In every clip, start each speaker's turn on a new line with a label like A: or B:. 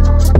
A: Thank you.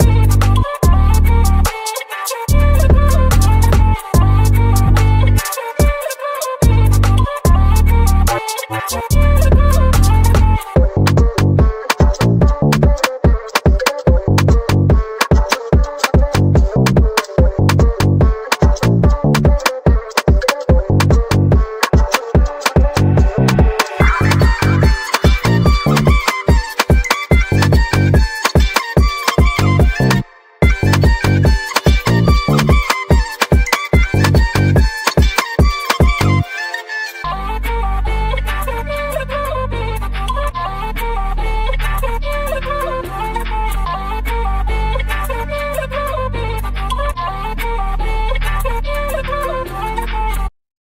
A: Thank